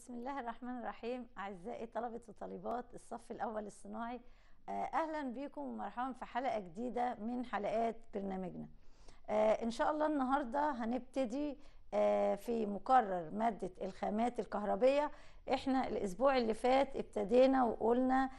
بسم الله الرحمن الرحيم. أعزائي طلبة وطالبات الصف الأول الصناعي آه، أهلا بكم ومرحبا في حلقة جديدة من حلقات برنامجنا. آه، إن شاء الله النهاردة هنبتدي آه، في مقرر مادة الخامات الكهربية. إحنا الأسبوع اللي فات ابتدينا وقلنا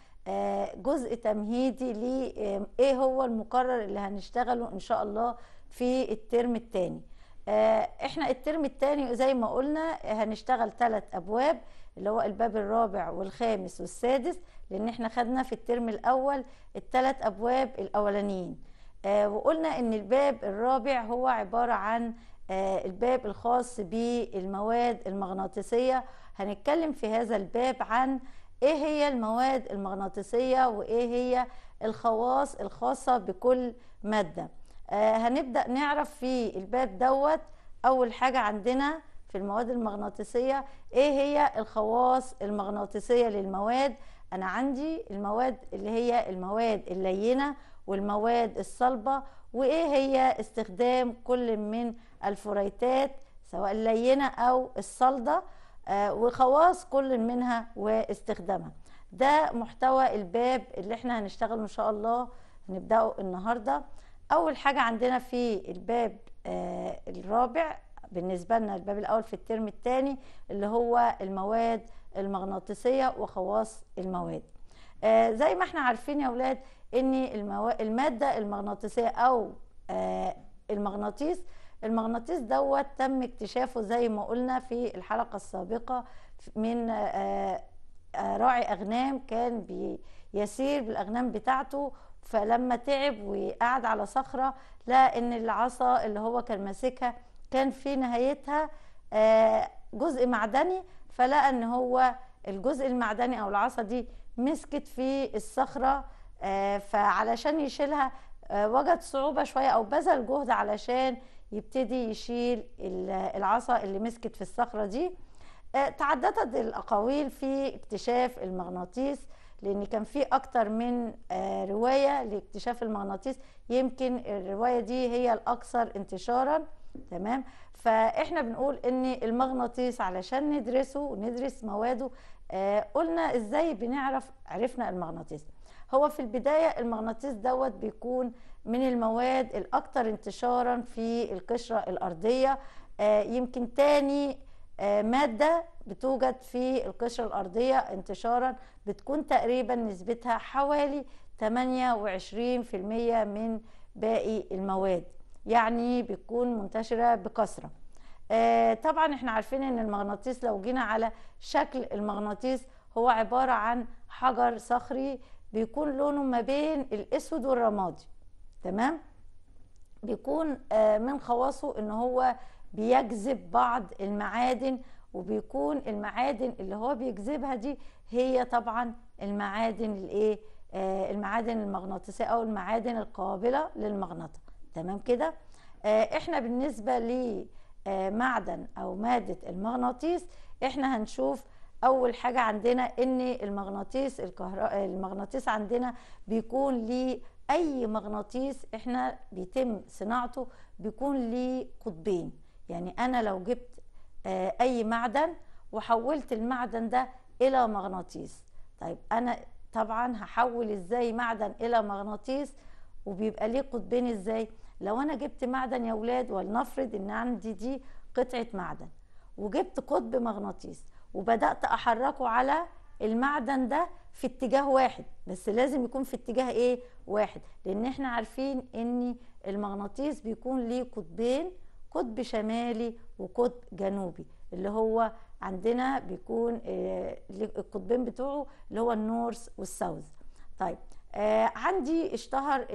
جزء تمهيدي لإيه هو المقرر اللي هنشتغله إن شاء الله في الترم الثاني إحنا الترم الثاني زي ما قلنا هنشتغل ثلاث أبواب اللي هو الباب الرابع والخامس والسادس لأن إحنا خدنا في الترم الأول الثلاث أبواب الأولانيين. آه، وقلنا إن الباب الرابع هو عبارة عن آه، الباب الخاص بالمواد المغناطيسية. هنتكلم في هذا الباب عن إيه هي المواد المغناطيسية وإيه هي الخواص الخاصة بكل مادة. آه، هنبدأ نعرف في الباب دوت أول حاجة عندنا في المواد المغناطيسية إيه هي الخواص المغناطيسية للمواد؟ أنا عندي المواد اللي هي المواد اللينة والمواد الصلبة وإيه هي استخدام كل من الفريتات سواء اللينة أو الصلدة آه، وخواص كل منها واستخدامها. ده محتوى الباب اللي إحنا هنشتغل إن شاء الله هنبدأه النهارده. أول حاجة عندنا في الباب آه الرابع بالنسبة لنا الباب الأول في الترم الثاني اللي هو المواد المغناطيسية وخواص المواد آه زي ما إحنا عارفين يا أولاد إن. المادة المغناطيسية أو آه المغناطيس المغناطيس دوت تم اكتشافه زي ما قلنا في الحلقة السابقة من راعي أغنام كان بيسير بالأغنام بتاعته فلما تعب وقعد على صخرة لقى إن العصا اللي هو كان ماسكها كان في نهايتها جزء معدني فلقى إن هو الجزء المعدني أو العصا دي مسكت في الصخرة فعلشان يشيلها وجد صعوبة شوية أو بذل جهد علشان يبتدي يشيل العصا اللي مسكت في الصخرة دي. تعددت الأقاويل في اكتشاف المغناطيس لأن كان في أكتر من رواية لاكتشاف المغناطيس. يمكن الرواية دي هي الأكثر انتشارا. تمام؟ فإحنا بنقول إن المغناطيس علشان ندرسه وندرس مواده قلنا إزاي بنعرف عرفنا المغناطيس. هو في البداية المغناطيس دوت بيكون من المواد الاكثر انتشارا في القشرة الأرضية. يمكن تاني مادة بتوجد في القشرة الأرضية انتشارا بتكون تقريبا نسبتها حوالي 28% من باقي المواد يعني بتكون منتشرة بكثرة. طبعا إحنا عارفين إن المغناطيس لو جينا على شكل المغناطيس هو عبارة عن حجر صخري بيكون لونه ما بين الأسود والرمادي تمام؟ بيكون من خواصه إن هو بيجذب بعض المعادن وبيكون المعادن اللي هو بيجذبها دي هي طبعا المعادن الإيه؟ آه المعادن المغناطيسية أو المعادن القابلة للمغناطة. تمام كده؟ آه إحنا بالنسبة لمعدن آه أو مادة المغناطيس إحنا هنشوف أول حاجة عندنا إن المغناطيس الكهرباء المغناطيس عندنا بيكون ليه أي مغناطيس إحنا بيتم صناعته بيكون ليه قطبين. يعني أنا لو جبت أي معدن وحولت المعدن ده إلى مغناطيس. طيب أنا طبعا هحول إزاي معدن إلى مغناطيس؟ وبيبقى ليه قطبين إزاي؟ لو أنا جبت معدن يا ولاد ولنفرض إن عندي دي قطعة معدن وجبت قطب مغناطيس وبدأت أحركه على المعدن ده في اتجاه واحد بس لازم يكون في اتجاه إيه؟ واحد. لأن إحنا عارفين إن المغناطيس بيكون ليه قطبين قطب شمالي وقطب جنوبي اللي هو عندنا بيكون القطبين بتوعه اللي هو النورث والساوث. طيب آه عندي اشتهر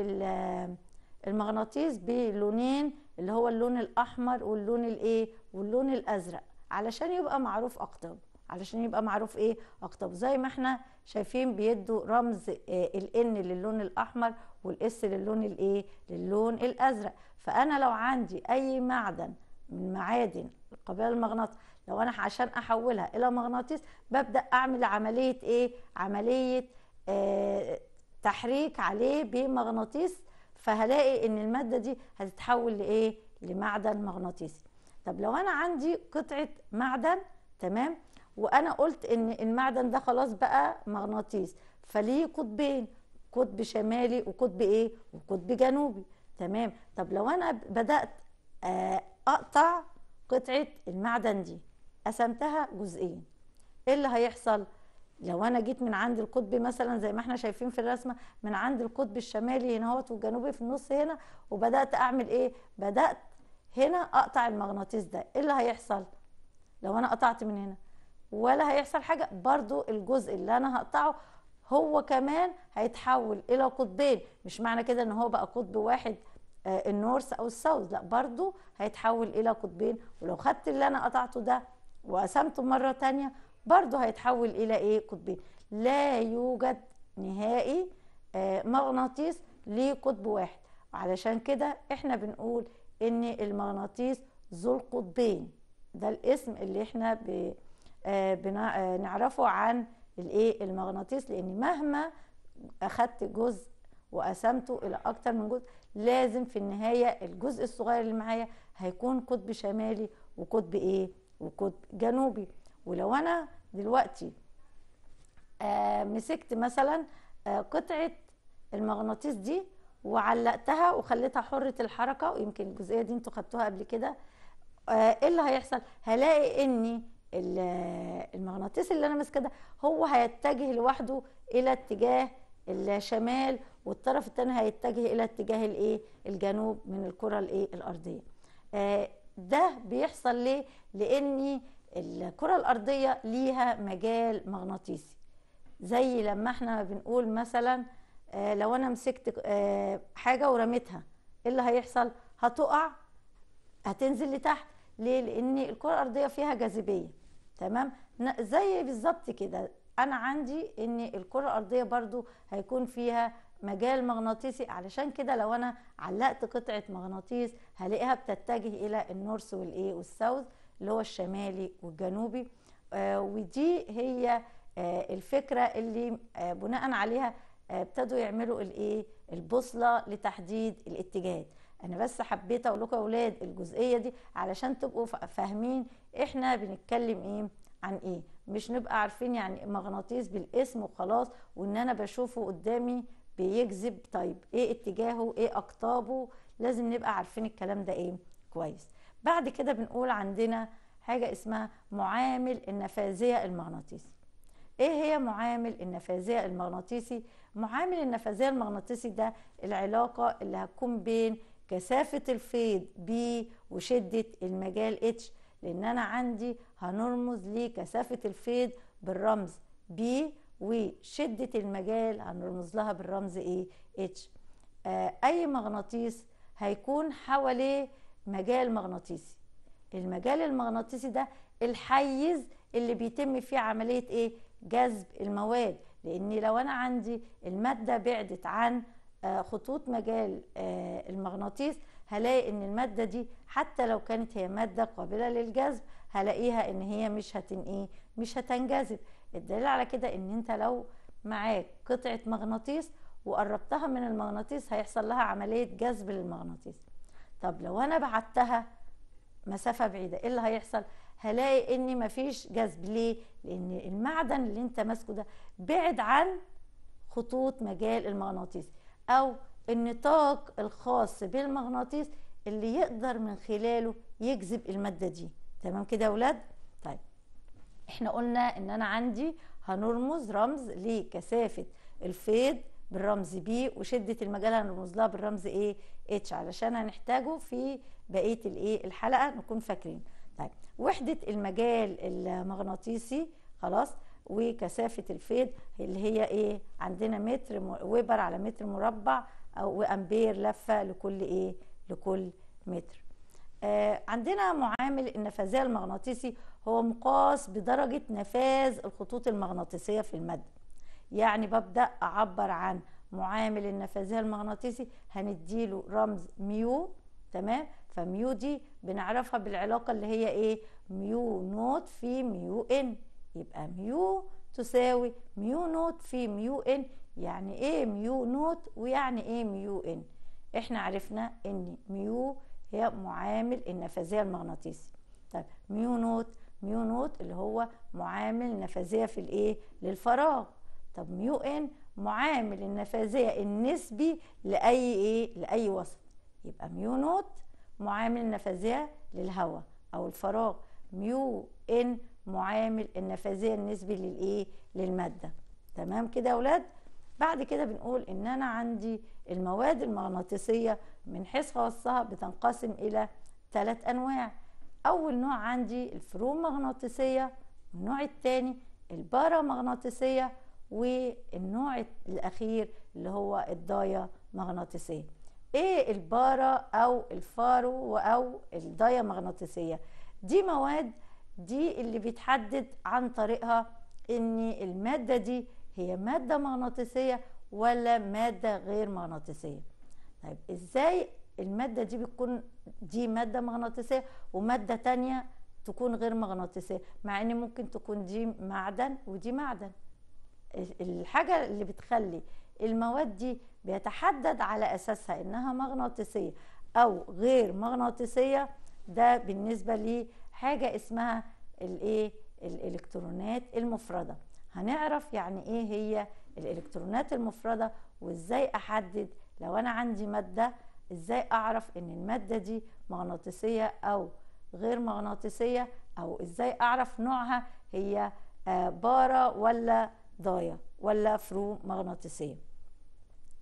المغناطيس بلونين اللي هو اللون الأحمر واللون الإيه واللون الأزرق علشان يبقى معروف اقطاب علشان يبقى معروف إيه؟ اقطاب زي ما إحنا شايفين بيدوا رمز الان للون الأحمر والاس للون الايه للون الأزرق. فأنا لو عندي أي معدن من معادن القابله للمغناطيس لو أنا عشان أحولها إلى مغناطيس ببدأ أعمل عملية إيه؟ عملية آه تحريك عليه بمغناطيس. فهلاقي إن المادة دي هتتحول لإيه؟ لمعدن مغناطيسي. طب لو أنا عندي قطعة معدن تمام؟ وأنا قلت إن المعدن ده خلاص بقى مغناطيس فليه قطبين؟ قطب شمالي وقطب إيه؟ وقطب جنوبي. تمام؟ طب لو أنا بدأت آه، أقطع قطعة المعدن دي قسمتها جزئين إيه اللي هيحصل؟ لو أنا جيت من عند القطب مثلا زي ما إحنا شايفين في الرسمة من عند القطب الشمالي هنا أهوت والجنوبي في النص هنا وبدأت أعمل إيه؟ بدأت هنا أقطع المغناطيس ده إيه اللي هيحصل؟ لو أنا قطعت من هنا ولا هيحصل حاجة. برضو الجزء اللي أنا هقطعه هو كمان هيتحول إلى قطبين. مش معنى كده إن هو بقى قطب واحد آه، النورث أو الساوث. لا برضو هيتحول إلى قطبين. ولو خدت اللي أنا قطعته ده وقسمته مرة تانية برضو هيتحول إلى إيه؟ قطبين. لا يوجد نهائي آه، مغناطيس ليه قطب واحد. علشان كده إحنا بنقول إن المغناطيس ذو القطبين. ده الاسم اللي إحنا ب... آه، آه، نعرفه عن الايه المغناطيس لأن مهما اخدت جزء وقسمته إلى أكتر من جزء لازم في النهاية الجزء الصغير اللي معايا هيكون قطب شمالي وقطب إيه وقطب جنوبي. ولو أنا دلوقتي آه مسكت مثلا آه قطعة المغناطيس دي وعلقتها وخليتها حرة الحركة ويمكن الجزئية دي أنتوا خدتوها قبل كده آه، إيه اللي هيحصل؟ هلاقي ان ال- المغناطيس اللي أنا ماسكة ده هو هيتجه لوحده إلى اتجاه الشمال والطرف الثاني هيتجه إلى اتجاه الإيه؟ الجنوب من الكرة الإيه؟ الأرضية. آه، ده بيحصل ليه؟ لأن الكرة الأرضية ليها مجال مغناطيسي. زي لما إحنا بنقول مثلا آه، لو أنا مسكت آه، حاجة ورميتها إيه اللي هيحصل؟ هتقع هتنزل لتحت ليه؟ لأن الكرة الأرضية فيها جاذبية تمام؟ زي بالظبط كده. أنا عندي إن الكرة الأرضية برضو هيكون فيها مجال مغناطيسي. علشان كده لو أنا علقت قطعة مغناطيس هلاقيها بتتجه إلى النورث والإيه والساوث اللي هو الشمالي والجنوبي. آه ودي هي آه الفكرة اللي آه بناء عليها آه ابتدوا يعملوا الإيه؟ البوصلة لتحديد الاتجاهات. أنا بس حبيت أقول لكم يا أولاد الجزئية دي علشان تبقوا فا- فاهمين إحنا بنتكلم إيه عن إيه. مش نبقى عارفين يعني مغناطيس بالاسم وخلاص وان أنا بشوفه قدامي بيجذب. طيب إيه اتجاهه إيه اقطابه لازم نبقى عارفين الكلام ده إيه. كويس. بعد كده بنقول عندنا حاجة اسمها معامل النفاذية المغناطيسي. إيه هي معامل النفاذية المغناطيسي؟ معامل النفاذية المغناطيسي ده العلاقة اللي هتكون بين كثافة الفيض B وشدة المجال H لأن أنا عندي هنرمز لكثافه الفيض بالرمز B وشدة المجال هنرمز لها بالرمز إيه H. آه أي مغناطيس هيكون حواليه مجال مغناطيسي. المجال المغناطيسي ده الحيز اللي بيتم فيه عملية إيه؟ جذب المواد. لأن لو أنا عندي المادة بعدت عن خطوط مجال آه، المغناطيس هلاقي إن المادة دي حتى لو كانت هي مادة قابلة للجذب هلاقيها إن هي مش هتن إيه مش هتنجذب. الدليل على كده إن أنت لو معاك قطعة مغناطيس وقربتها من المغناطيس هيحصل لها عملية جذب للمغناطيس. طب لو أنا بعدتها مسافة بعيدة إيه اللي هيحصل؟ هلاقي إن مفيش جذب. ليه؟ لأن المعدن اللي أنت ماسكه ده بعد عن خطوط مجال المغناطيس. أو النطاق الخاص بالمغناطيس اللي يقدر من خلاله يجذب المادة دي. تمام كده يا أولاد؟ طيب. إحنا قلنا إن أنا عندي هنرمز رمز لكثافه الفيض بالرمز بي وشدة المجال هنرمز لها بالرمز إيه اتش علشان هنحتاجه في بقية الإيه؟ الحلقة نكون فاكرين. طيب. وحدة المجال المغناطيسي خلاص. وكثافة الفيض اللي هي إيه؟ عندنا متر ويبر على متر مربع أو وأمبير لفة لكل إيه؟ لكل متر. آه، عندنا معامل النفاذية المغناطيسي هو مقاس بدرجة نفاذ الخطوط المغناطيسية في المادة يعني ببدأ أعبر عن معامل النفاذية المغناطيسي هنديله رمز ميو تمام؟ ف mu دي بنعرفها بالعلاقة اللي هي إيه؟ mu naught في mu n. يبقى mu تساوي mu naught في mu n يعني إيه mu naught ويعني إيه mu n إحنا عرفنا إن mu هي معامل النفاذية المغناطيسي. طيب mu naught mu naught اللي هو معامل نفاذية في الإيه؟ للفراغ. طب mu n معامل النفاذية النسبي لأي إيه؟ لأي وسط. يبقى mu naught معامل النفاذية للهواء أو الفراغ. mu n معامل النفاذية النسبي للإيه؟ للمادة. تمام كده يا أولاد؟ بعد كده بنقول إن أنا عندي المواد المغناطيسية من حيث خواصها بتنقسم إلى ثلاث أنواع. أول نوع عندي الفرومغناطيسية النوع الثاني البارامغناطيسية والنوع الأخير اللي هو الضايا مغناطيسيه إيه البارا أو الفارو أو الضايا مغناطيسيه دي مواد دي اللي بيتحدد عن طريقها إن المادة دي هي مادة مغناطيسية ولا مادة غير مغناطيسية. طيب إزاي المادة دي بتكون دي مادة مغناطيسية ومادة تانية تكون غير مغناطيسية؟ مع إن ممكن تكون دي معدن ودي معدن. الحاجة اللي بتخلي المواد دي بيتحدد على أساسها إنها مغناطيسية أو غير مغناطيسية ده بالنسبة لحاجه اسمها الايه؟ الإلكترونات المفردة. هنعرف يعني إيه هي الإلكترونات المفردة وازاي أحدد؟ لو أنا عندي مادة إزاي أعرف إن المادة دي مغناطيسية أو غير مغناطيسية؟ أو إزاي أعرف نوعها هي بارا ولا ضايا ولا فرو مغناطيسية؟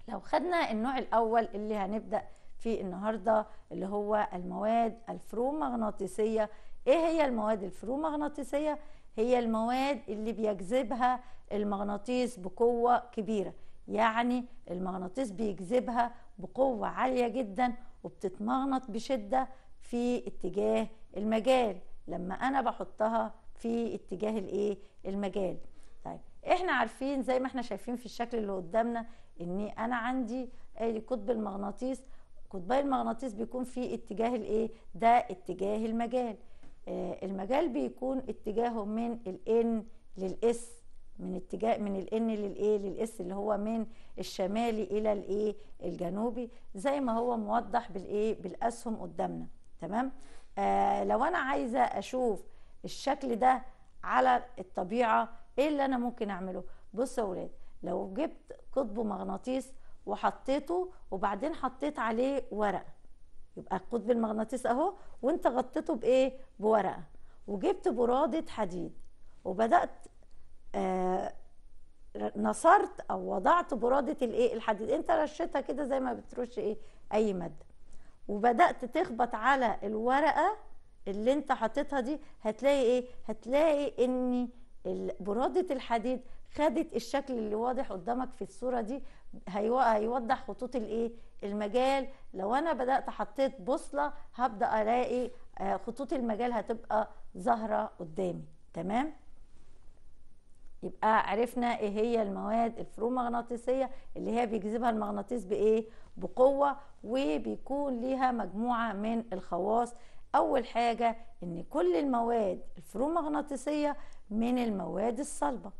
لو خدنا النوع الأول اللي هنبدأ فيه النهارده اللي هو المواد الفرومغناطيسيه إيه هي المواد الفرومغناطيسية؟ هي المواد اللي بيجذبها المغناطيس بقوة كبيرة. يعني المغناطيس بيجذبها بقوة عالية جدا وبتتمغنط بشدة في اتجاه المجال. لما أنا بحطها في اتجاه الإيه؟ المجال. طيب إحنا عارفين زي ما إحنا شايفين في الشكل اللي قدامنا إن أنا عندي ادي قطب المغناطيس. قطبي المغناطيس بيكون في اتجاه الإيه؟ ده اتجاه المجال. المجال بيكون اتجاهه من الإن للإس من اتجاه من الإن للإيه للإس اللي هو من الشمالي إلى الإيه الجنوبي زي ما هو موضح بالإيه بالأسهم قدامنا. تمام؟ آه لو أنا عايزة أشوف الشكل ده على الطبيعة إيه اللي أنا ممكن أعمله؟ بصوا يا أولاد لو جبت قطب مغناطيس وحطيته وبعدين حطيت عليه ورقه يبقى قطب المغناطيس أهو وانت غطيته بإيه؟ بورقة. وجبت برادة حديد وبدأت آه نصرت أو وضعت برادة الإيه؟ الحديد. انت رشيتها كده زي ما بترش إيه؟ أي مادة. وبدأت تخبط على الورقة اللي انت حطيتها دي. هتلاقي إيه؟ هتلاقي ان برادة الحديد خدت الشكل اللي واضح قدامك في الصورة دي هيوضح خطوط الايه؟ المجال. لو أنا بدأت حطيت بوصلة هبدأ ألاقي خطوط المجال هتبقى ظاهرة قدامي. تمام؟ يبقى عرفنا إيه هي المواد الفرومغناطيسية اللي هي بيجذبها المغناطيس بإيه؟ بقوة وبيكون ليها مجموعة من الخواص. أول حاجة إن كل المواد الفرومغناطيسية من المواد الصلبة.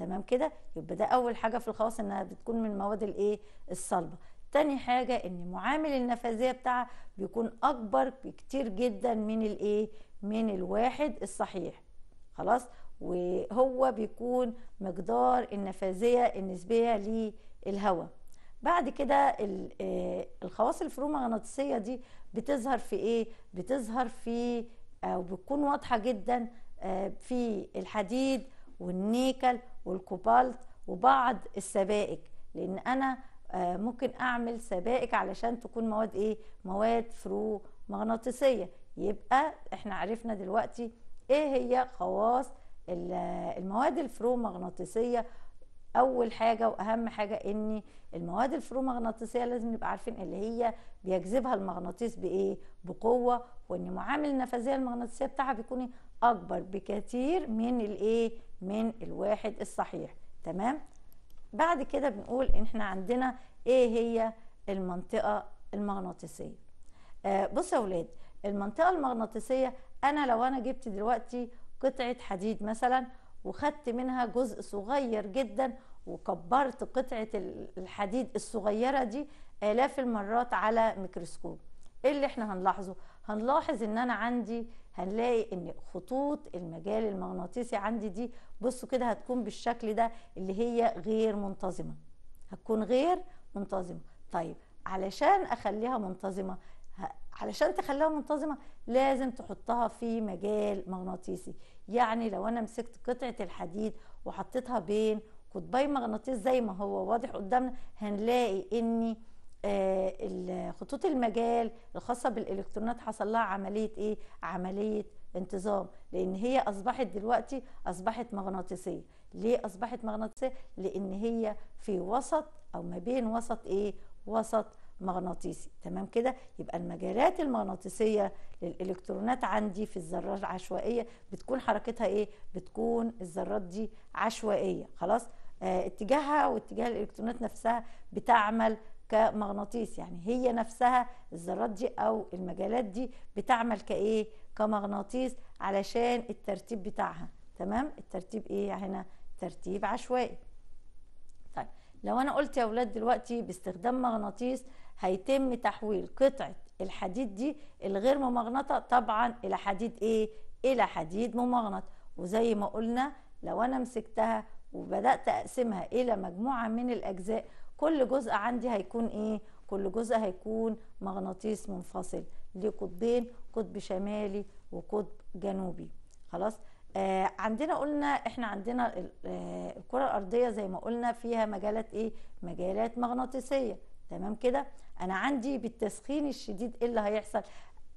تمام كده؟ يبقى ده أول حاجة في الخواص إنها بتكون من المواد الإيه؟ الصلبة. تاني حاجة إن معامل النفاذية بتاعها بيكون أكبر بكتير جدا من الإيه؟ من الواحد الصحيح. خلاص؟ وهو بيكون مقدار النفاذية النسبية للهواء. بعد كده الخواص الفرومغناطيسية دي بتظهر في إيه؟ بتظهر في أو بتكون واضحة جدا في الحديد والنيكل والكوبالت وبعض السبائك لأن أنا ممكن أعمل سبائك علشان تكون مواد إيه؟ مواد فرو مغناطيسيه يبقى إحنا عرفنا دلوقتي إيه هي خواص المواد الفرومغناطيسية. أول حاجة وأهم حاجة إن المواد الفرومغناطيسية لازم نبقى عارفين اللي هي بيجذبها المغناطيس بإيه؟ بقوة. وإن معامل النفاذيه المغناطيسية بتاعها بيكون أكبر بكثير من الإيه؟ من الواحد الصحيح. تمام؟ بعد كده بنقول إن إحنا عندنا إيه هي المنطقة المغناطيسية؟ آه بصوا يا أولاد المنطقة المغناطيسية أنا لو أنا جبت دلوقتي قطعة حديد مثلا وخدت منها جزء صغير جدا وكبرت قطعة الحديد الصغيرة دي آلاف المرات على ميكروسكوب إيه اللي إحنا هنلاحظه؟ هنلاحظ إن أنا عندي هنلاقي إن خطوط المجال المغناطيسي عندي دي بصوا كده هتكون بالشكل ده اللي هي غير منتظمة. هتكون غير منتظمة. طيب علشان أخليها منتظمة علشان تخليها منتظمة لازم تحطها في مجال مغناطيسي. يعني لو أنا مسكت قطعة الحديد وحطيتها بين قطبي مغناطيس زي ما هو واضح قدامنا هنلاقي ان آه خطوط المجال الخاصة بالإلكترونات حصل لها عملية إيه؟ عملية انتظام لأن هي أصبحت دلوقتي أصبحت مغناطيسية. ليه أصبحت مغناطيسية؟ لأن هي في وسط أو ما بين وسط إيه؟ وسط مغناطيسي. تمام كده؟ يبقى المجالات المغناطيسية للإلكترونات عندي في الذرات العشوائيه بتكون حركتها إيه؟ بتكون الذرات دي عشوائية. خلاص؟ آه اتجاهها واتجاه الإلكترونات نفسها بتعمل كمغناطيس يعني هي نفسها الذرات دي أو المجالات دي بتعمل كإيه؟ كمغناطيس علشان الترتيب بتاعها. تمام؟ الترتيب إيه هنا؟ ترتيب عشوائي. طيب لو أنا قلت يا أولاد دلوقتي باستخدام مغناطيس هيتم تحويل قطعة الحديد دي الغير ممغنطة طبعا إلى حديد إيه؟ إلى حديد ممغنط. وزي ما قلنا لو أنا مسكتها وبدأت أقسمها إلى مجموعة من الأجزاء كل جزء عندي هيكون إيه؟ كل جزء هيكون مغناطيس منفصل. ليه قطبين؟ قطب شمالي وقطب جنوبي. خلاص؟ آه عندنا قلنا إحنا عندنا آه الكرة الأرضية زي ما قلنا فيها مجالات إيه؟ مجالات مغناطيسية. تمام كده؟ أنا عندي بالتسخين الشديد إيه اللي هيحصل؟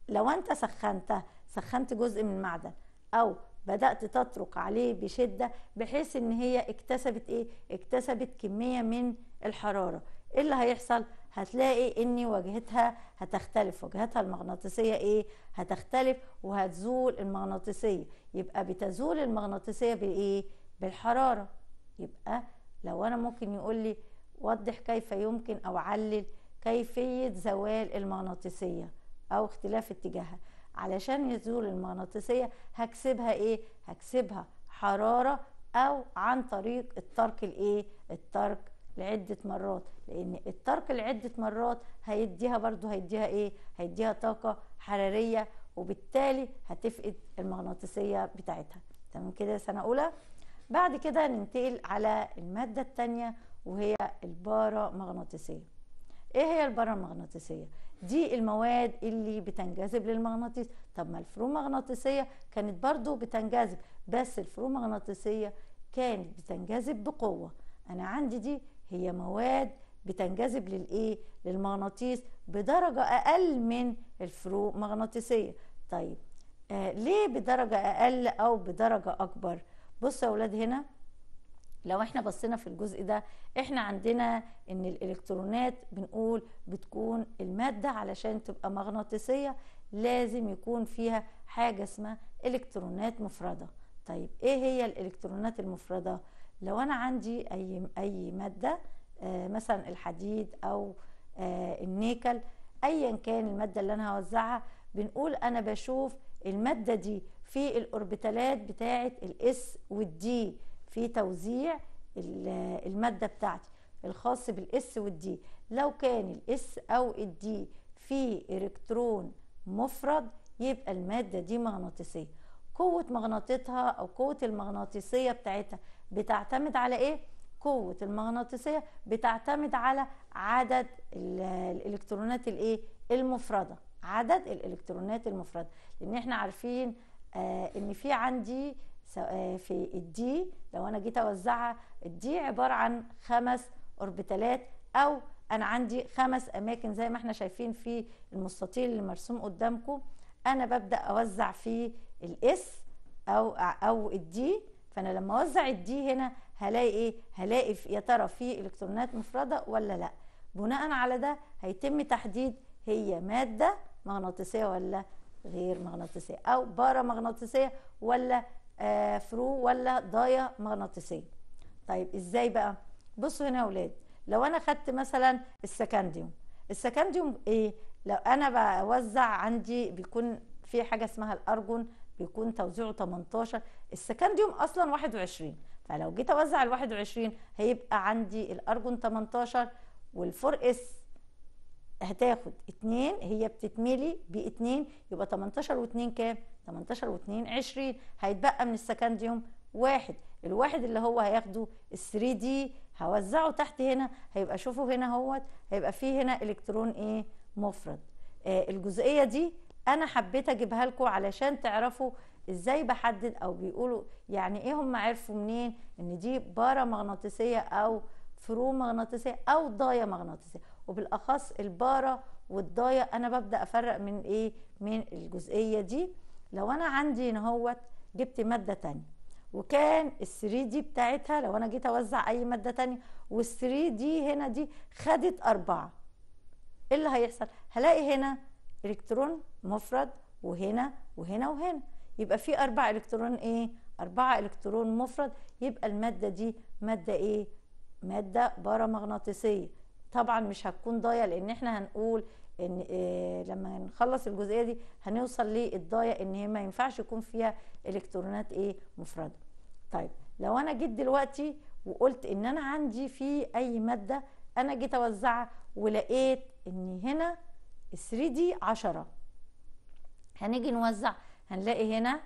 لو أنت سخنتها سخنت جزء من معدن أو بدأت تترك عليه بشدة بحيث إن هي اكتسبت إيه؟ اكتسبت كمية من الحرارة. إيه اللي هيحصل؟ هتلاقي إن واجهتها هتختلف. واجهتها المغناطيسية إيه؟ هتختلف وهتزول المغناطيسية. يبقى بتزول المغناطيسية بإيه؟ بالحرارة. يبقى لو أنا ممكن يقول لي وضح كيف يمكن أو علل كيفية زوال المغناطيسية أو اختلاف اتجاهها. علشان يزول المغناطيسية هكسبها إيه؟ هكسبها حرارة أو عن طريق الترك الإيه؟ الترك لعدة مرات لأن الترك لعدة مرات هيديها برضو هيديها إيه؟ هيديها طاقة حرارية وبالتالي هتفقد المغناطيسية بتاعتها. تمام كده سنة أولى؟ بعد كده ننتقل على المادة الثانية وهي البارامغناطيسية. إيه هي البارامغناطيسية؟ دي المواد اللي بتنجذب للمغناطيس. طب ما الفرومغناطيسية كانت برضو بتنجذب بس الفرومغناطيسية كانت بتنجذب بقوة. أنا عندي دي هي مواد بتنجذب للإيه؟ للمغناطيس بدرجة أقل من الفرومغناطيسية. طيب آه ليه بدرجة أقل أو بدرجة أكبر؟ بصوا يا أولاد هنا لو إحنا بصينا في الجزء ده إحنا عندنا إن الإلكترونات بنقول بتكون المادة علشان تبقى مغناطيسية لازم يكون فيها حاجة اسمها إلكترونات مفردة. طيب إيه هي الإلكترونات المفردة؟ لو أنا عندي أي أي مادة آه مثلا الحديد أو آه النيكل ايا كان المادة اللي أنا هوزعها بنقول أنا بشوف المادة دي في الأوربيتالات بتاعة ال S وال D في توزيع المادة بتاعتي الخاص بالإس والدي. لو كان الإس أو الدي في إلكترون مفرد يبقى المادة دي مغناطيسية. قوة مغناطيسها أو قوة المغناطيسية بتاعتها بتعتمد على إيه؟ قوة المغناطيسية بتعتمد على عدد الإلكترونات الإيه؟ المفردة. عدد الإلكترونات المفردة. لأن إحنا عارفين آه إن في عندي في ال D. لو أنا جيت أوزعها ال D عبارة عن خمس أوربيتالات أو أنا عندي خمس أماكن زي ما إحنا شايفين في المستطيل اللي مرسوم قدامكم أنا ببدأ أوزع فيه ال S أو أو ال D فأنا لما أوزع ال D هنا هلاقي إيه؟ هلاقي يا ترى في إلكترونات مفردة ولا لأ؟ بناء على ده هيتم تحديد هي مادة مغناطيسية ولا غير مغناطيسية أو بارامغناطيسية ولا آه فرو ولا دايا مغناطيسية. طيب إزاي بقى؟ بصوا هنا يا أولاد لو أنا خدت مثلا السكنديوم السكنديوم إيه؟ لو أنا بوزع عندي بيكون في حاجة اسمها الأرجون بيكون توزيعه 18 السكنديوم أصلا 21 فلو جيت أوزع ال 21 هيبقى عندي الأرجون 18 والفور إس هتاخد اتنين هي بتتملي باتنين يبقى 18 واتنين كام؟ 18 واتنين 20 هيتبقى من السكنديوم واحد. الواحد اللي هو هياخده ال 3 دي هوزعه تحت هنا هيبقى شوفوا هنا اهوت هيبقى فيه هنا الكترون إيه مفرد. آه الجزئية دي أنا حبيت أجيبها لكم علشان تعرفوا إزاي بحدد أو بيقولوا يعني إيه هم عرفوا منين إن دي بارا مغناطيسيه أو فرو مغناطيسيه أو ضايه مغناطيسيه وبالاخص البارا والضاية أنا ببدأ أفرق من إيه؟ من الجزئية دي. لو أنا عندي هنا اهوت جبت مادة تانية وكان ال 3 دي بتاعتها لو أنا جيت أوزع أي مادة تانية وال 3 دي هنا دي خدت أربعة إيه اللي هيحصل؟ هلاقي هنا إلكترون مفرد وهنا وهنا وهنا. يبقى في أربع إلكترون إيه؟ أربعة إلكترون مفرد. يبقى المادة دي مادة إيه؟ مادة بارامغناطيسية. طبعا مش هتكون ضاية لأن إحنا هنقول إن إيه لما نخلص الجزئية دي هنوصل للضاية إن هي ما ينفعش يكون فيها إلكترونات إيه؟ مفردة. طيب لو أنا جيت دلوقتي وقلت إن أنا عندي في أي مادة أنا جيت أوزعها ولقيت إن هنا ال 3 دي 10 هنيجي نوزع هنلاقي هنا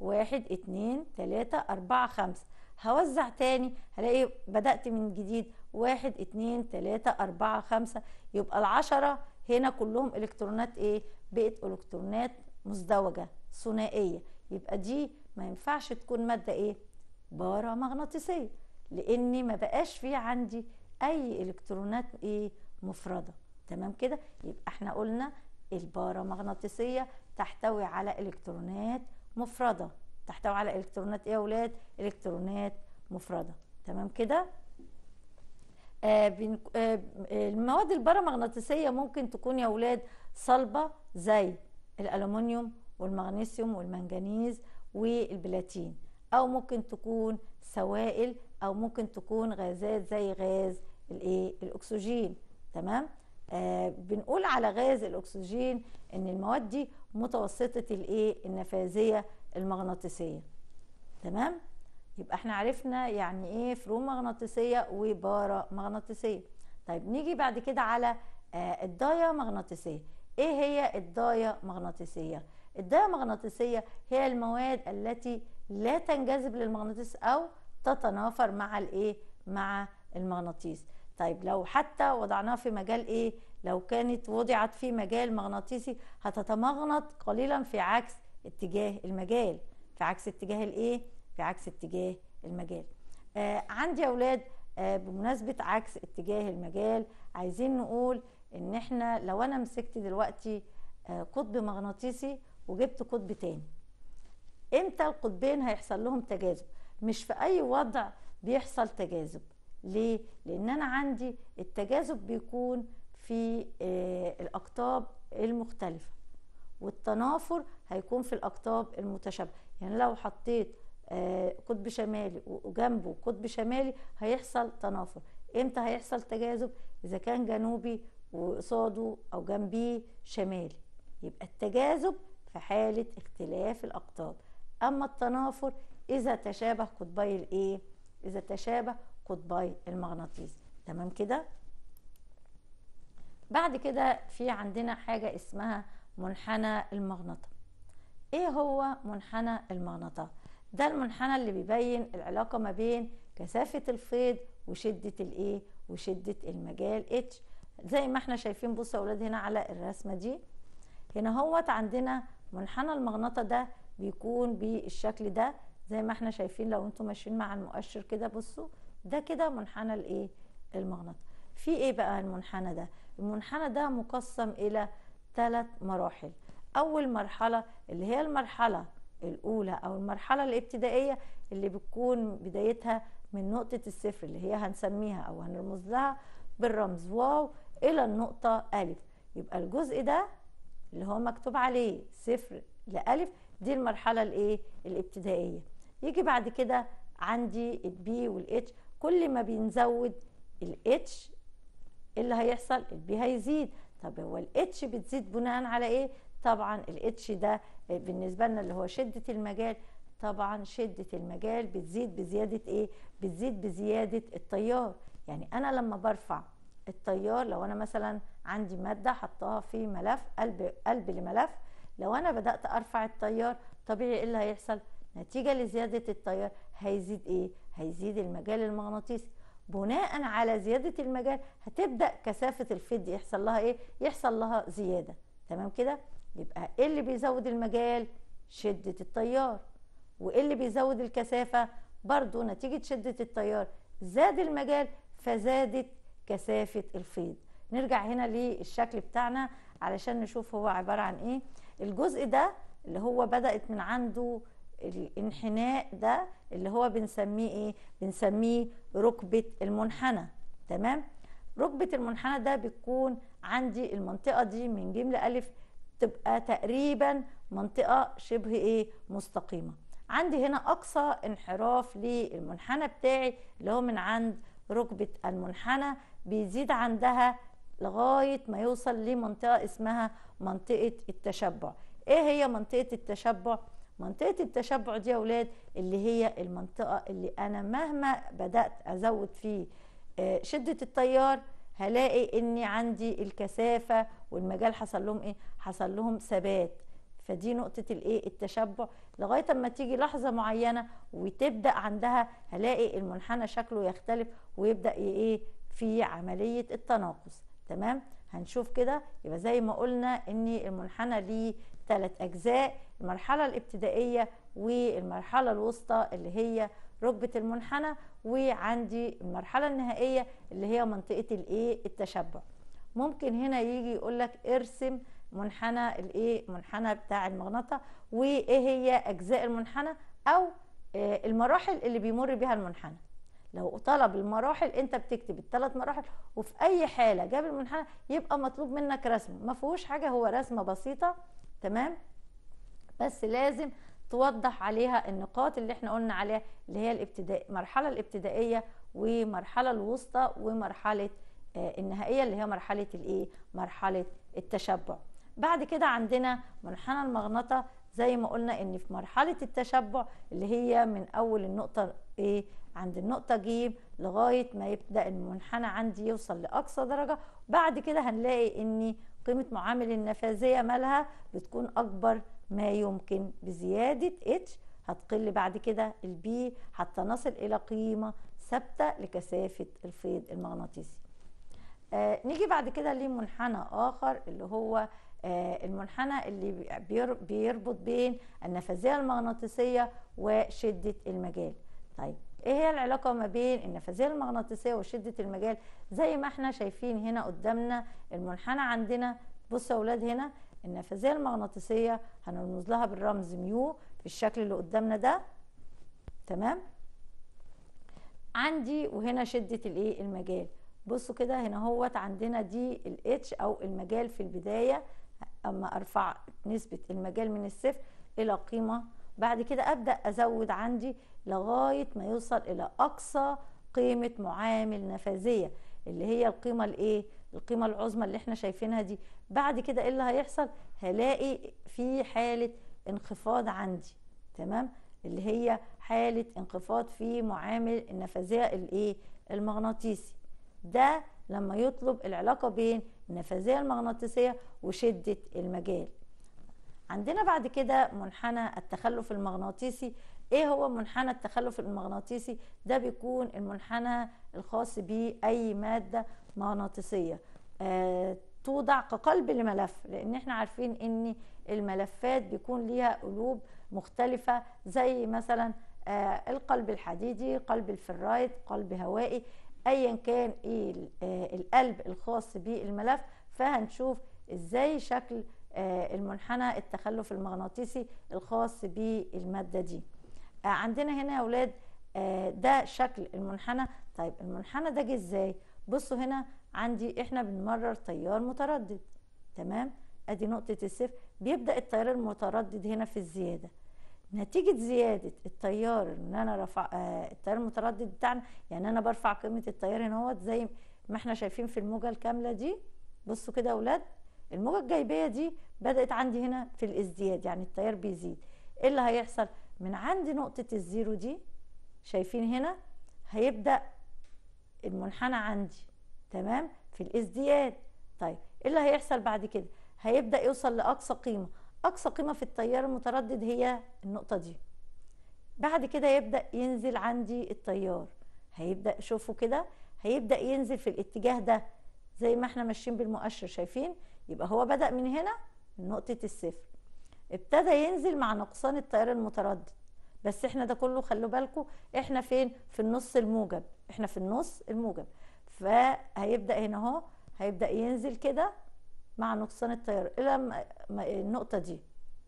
واحد اتنين تلاتة أربعة خمسة هوزع تاني هلاقي بدأت من جديد واحد اتنين تلاتة أربعة خمسة يبقى العشرة هنا كلهم إلكترونات إيه؟ بقت إلكترونات مزدوجة ثنائية يبقى دي ما ينفعش تكون مادة إيه؟ بارا مغناطيسية لأن ما بقاش في عندي أي إلكترونات إيه؟ مفردة تمام كده؟ يبقى إحنا قلنا البارا مغناطيسية تحتوي على إلكترونات مفردة تحتوي على إلكترونات إيه يا أولاد؟ إلكترونات مفردة تمام كده؟ آه. آه المواد البارامغناطيسية ممكن تكون يا أولاد صلبة زي الألومنيوم والمغنيسيوم والمنجنيز والبلاتين أو ممكن تكون سوائل أو ممكن تكون غازات زي غاز الإيه؟ الأكسجين تمام؟ آه بنقول على غاز الأكسجين إن المواد دي متوسطة الإيه؟ النفاذية المغناطيسية تمام؟ يبقى إحنا عرفنا يعني إيه فرو مغناطيسية وبارا مغناطيسية. طيب نيجي بعد كده على آه الضايه مغناطيسية. إيه هي الضايه مغناطيسية؟ الضايه مغناطيسية هي المواد التي لا تنجذب للمغناطيس أو تتنافر مع الإيه؟ مع المغناطيس. طيب لو حتى وضعناها في مجال إيه؟ لو كانت وضعت في مجال مغناطيسي هتتمغنط قليلا في عكس اتجاه المجال. في عكس اتجاه الإيه؟ في عكس اتجاه المجال. آه عندي أولاد آه بمناسبة عكس اتجاه المجال عايزين نقول إن إحنا لو أنا مسكت دلوقتي آه قطب مغناطيسي وجبت قطب تاني إمتى القطبين هيحصل لهم تجاذب؟ مش في أي وضع بيحصل تجاذب. ليه؟ لأن أنا عندي التجاذب بيكون في آه الأقطاب المختلفة والتنافر هيكون في الأقطاب المتشابهة. يعني لو حطيت قطب شمالي وجنبه قطب شمالي هيحصل تنافر. إمتى هيحصل تجاذب؟ إذا كان جنوبي وقصاده أو جنبيه شمالي. يبقى التجاذب في حالة اختلاف الأقطاب. أما التنافر إذا تشابه قطبي الإيه؟ إذا تشابه قطبي المغناطيس. تمام كده؟ بعد كده في عندنا حاجة اسمها منحنى المغناطة. إيه هو منحنى المغناطة؟ ده المنحنى اللي بيبين العلاقة ما بين كثافة الفيض وشدة الإيه؟ وشدة المجال اتش زي ما إحنا شايفين بصوا يا أولاد هنا على الرسمة دي. هنا هوت عندنا منحنى المغناطة ده بيكون بالشكل ده. زي ما إحنا شايفين لو أنتم ماشيين مع المؤشر كده بصوا ده كده منحنى الإيه؟ المغناطة. في إيه بقى المنحنى ده؟ المنحنى ده مقسم إلى ثلاث مراحل. أول مرحلة اللي هي المرحلة الأولى أو المرحلة الابتدائية اللي بتكون بدايتها من نقطة الصفر اللي هي هنسميها أو هنرمز لها بالرمز. واو إلى النقطة ألف. يبقى الجزء ده اللي هو مكتوب عليه صفر لألف دي المرحلة الإيه؟ الابتدائية. يجي بعد كده عندي ال B وال H كل ما بنزود ال H اللي هيحصل؟ ال B هيزيد. طب هو ال H بتزيد بناء على إيه؟ طبعا ال H ده بالنسبة لنا اللي هو شدة المجال طبعا شدة المجال بتزيد بزيادة إيه؟ بتزيد بزيادة التيار. يعني أنا لما برفع التيار لو أنا مثلا عندي مادة حطاها في ملف قلب قلب لملف لو أنا بدأت أرفع التيار طبيعي إيه اللي هيحصل؟ نتيجة لزيادة التيار هيزيد إيه؟ هيزيد المجال المغناطيسي. بناء على زيادة المجال هتبدأ كثافة الفيض يحصل لها إيه؟ يحصل لها زيادة. تمام كده؟ يبقى إيه اللي بيزود المجال؟ شدة التيار. وإيه اللي بيزود الكثافة؟ برضو نتيجة شدة التيار. زاد المجال فزادت كثافة الفيض. نرجع هنا للشكل بتاعنا علشان نشوف هو عبارة عن إيه. الجزء ده اللي هو بدأت من عنده الانحناء ده اللي هو بنسميه إيه؟ بنسميه ركبة المنحنى. تمام؟ ركبة المنحنى ده بتكون عندي المنطقة دي من ج لالف تبقى تقريبا منطقة شبه إيه؟ مستقيمة. عندي هنا أقصى انحراف للمنحنى بتاعي اللي هو من عند ركبة المنحنى بيزيد عندها لغاية ما يوصل لمنطقة اسمها منطقة التشبع. إيه هي منطقة التشبع؟ منطقة التشبع دي يا أولاد اللي هي المنطقة اللي أنا مهما بدأت أزود فيه شدة التيار هلاقي إني عندي الكثافة والمجال حصل لهم إيه؟ حصل لهم ثبات. فدي نقطة الإيه؟ التشبع. لغاية أما تيجي لحظة معينة وتبدأ عندها هلاقي المنحنى شكله يختلف ويبدأ إيه؟ في عملية التناقص تمام؟ هنشوف كده. يبقى زي ما قلنا إن المنحنى ليه ثلاث أجزاء المرحلة الابتدائية والمرحلة الوسطى اللي هي ركبة المنحنى وعندي المرحلة النهائية اللي هي منطقة الإيه؟ التشبع. ممكن هنا يجي يقول لك ارسم منحنى الإيه؟ منحنى بتاع المغناطة وإيه هي أجزاء المنحنى؟ أو المراحل اللي بيمر بها المنحنى. لو طلب المراحل أنت بتكتب الثلاث مراحل وفي أي حالة جاب المنحنى يبقى مطلوب منك رسمه ما فيهوش حاجة هو رسمة بسيطة تمام؟ بس لازم توضح عليها النقاط اللي إحنا قلنا عليها اللي هي الابتدائي المرحله الابتدائية ومرحلة الوسطى ومرحلة آه النهائية اللي هي مرحلة الإيه؟ مرحلة التشبع. بعد كده عندنا منحنى المغناطة زي ما قلنا إن في مرحلة التشبع اللي هي من أول النقطة إيه؟ عند النقطة ج لغاية ما يبدأ المنحنى عندي يوصل لأقصى درجة. بعد كده هنلاقي إن قيمة معامل النفاذية مالها بتكون أكبر ما يمكن بزيادة H هتقل بعد كده ال B حتى نصل إلى قيمة ثابتة لكثافة الفيض المغناطيسي. آه نيجي بعد كده لمنحنى آخر اللي هو آه المنحنى اللي بيربط بين النفاذية المغناطيسية وشدة المجال. طيب إيه هي العلاقة ما بين النفاذية المغناطيسية وشدة المجال؟ زي ما إحنا شايفين هنا قدامنا المنحنى عندنا بصوا يا أولاد هنا النفاذيه المغناطيسية هنرمز لها بالرمز ميو في الشكل اللي قدامنا ده. تمام؟ عندي وهنا شدة الايه المجال. بصوا كده هنا هوت عندنا دي الاتش أو المجال في البداية. أما أرفع نسبة المجال من الصفر إلى قيمة. بعد كده أبدأ أزود عندي لغاية ما يوصل إلى أقصى قيمة معامل نفاذية اللي هي القيمة الايه القيمة العظمى اللي إحنا شايفينها دي. بعد كده إيه اللي هيحصل؟ هلاقي في حالة انخفاض عندي تمام؟ اللي هي حالة انخفاض في معامل النفاذية الإيه؟ المغناطيسي. ده لما يطلب العلاقة بين النفاذية المغناطيسية وشدة المجال. عندنا بعد كده منحنى التخلف المغناطيسي. إيه هو منحنى التخلف المغناطيسي؟ ده بيكون المنحنى الخاص بأي مادة مغناطيسية. آه توضع كقلب لملف لأن إحنا عارفين إن الملفات بيكون ليها قلوب مختلفة زي مثلا آه القلب الحديدي قلب الفرايت قلب هوائي ايا كان إيه القلب الخاص بالملف. فهنشوف إزاي شكل المنحنى التخلف المغناطيسي الخاص بالمادة دي. عندنا هنا يا أولاد ده شكل المنحنى. طيب المنحنى ده جه إزاي؟ بصوا هنا عندي إحنا بنمرر تيار متردد تمام؟ ادي نقطة الصفر. بيبدأ التيار المتردد هنا في الزيادة. نتيجة زيادة التيار إن أنا رفع آه التيار المتردد بتاعنا يعني أنا برفع قيمة التيار هنا أهوت زي ما إحنا شايفين في الموجة الكاملة دي. بصوا كده يا أولاد الموجة الجايبية دي بدأت عندي هنا في الازدياد يعني التيار بيزيد. إيه اللي هيحصل؟ من عند نقطة الزيرو دي شايفين هنا هيبدأ المنحنى عندي تمام؟ في الازدياد. طيب إيه اللي هيحصل بعد كده؟ هيبدأ يوصل لأقصى قيمة. أقصى قيمة في التيار المتردد هي النقطة دي. بعد كده يبدأ ينزل عندي التيار. هيبدأ شوفوا كده هيبدأ ينزل في الاتجاه ده. زي ما إحنا ماشيين بالمؤشر شايفين؟ يبقى هو بدأ من هنا من نقطة الصفر. ابتدى ينزل مع نقصان التيار المتردد. بس إحنا ده كله خلوا بالكم إحنا فين؟ في النص الموجب. إحنا في النص الموجب. فهيبدأ هنا اهو هيبدأ ينزل كده مع نقصان التيار إلى النقطة دي.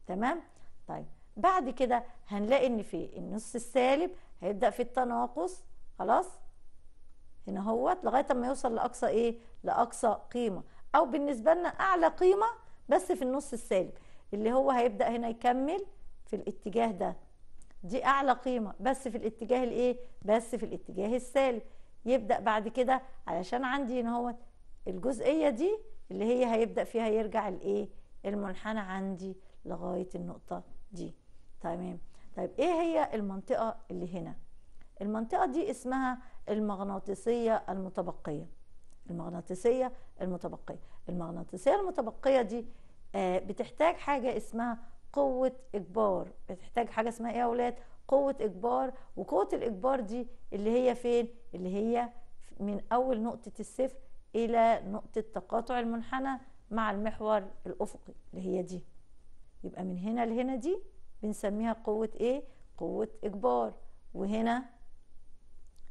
تمام؟ طيب بعد كده هنلاقي إن في النص السالب هيبدأ في التناقص. خلاص؟ هنا اهوت لغاية ما يوصل لأقصى إيه؟ لأقصى قيمة. أو بالنسبة لنا أعلى قيمة بس في النص السالب. اللي هو هيبدأ هنا يكمل في الاتجاه ده. دي أعلى قيمة بس في الاتجاه الإيه؟ بس في الاتجاه السالب. يبدأ بعد كده علشان عندي هنا هو الجزئية دي اللي هي هيبدأ فيها يرجع الإيه؟ المنحنى عندي لغاية النقطة دي. تمام؟ طيب إيه هي المنطقة اللي هنا؟ المنطقة دي اسمها المغناطيسية المتبقية. المغناطيسية المتبقية. المغناطيسية المتبقية دي آه بتحتاج حاجة اسمها قوة إجبار. بتحتاج حاجة اسمها إيه يا أولاد؟ قوة إجبار. وقوة الإجبار دي اللي هي فين؟ اللي هي من أول نقطة الصفر إلى نقطة تقاطع المنحنى مع المحور الأفقي اللي هي دي. يبقى من هنا لهنا دي بنسميها قوة إيه؟ قوة إجبار. وهنا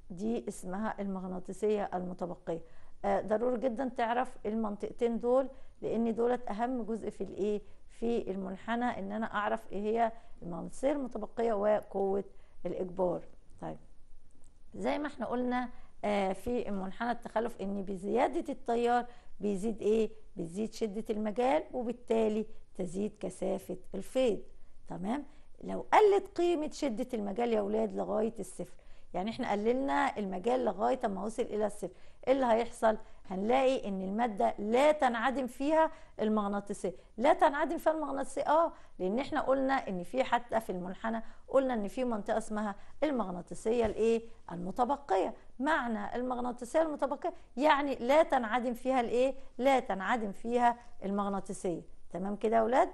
دي اسمها المغناطيسية المتبقية. ضروري جدا تعرف المنطقتين دول لأن دولت أهم جزء في الإيه؟ في المنحنى إن أنا أعرف إيه هي المغناطيسيه المتبقية وقوة الإجبار. طيب زي ما إحنا قلنا آه في منحنى التخلف إن بزيادة التيار بيزيد إيه؟ بتزيد شدة المجال وبالتالي تزيد كثافة الفيض تمام؟ لو قلت قيمة شدة المجال يا أولاد لغاية الصفر يعني إحنا قللنا المجال لغاية ما وصل إلى الصفر. إيه اللي هيحصل؟ هنلاقي إن المادة لا تنعدم فيها المغناطيسية. لا تنعدم فيها المغناطيسية آه لأن إحنا قلنا إن في حتى في المنحنى قلنا إن في منطقة اسمها المغناطيسية الإيه؟ المتبقية. معنى المغناطيسية المتبقية يعني لا تنعدم فيها الإيه؟ لا تنعدم فيها المغناطيسية. تمام كده يا أولاد؟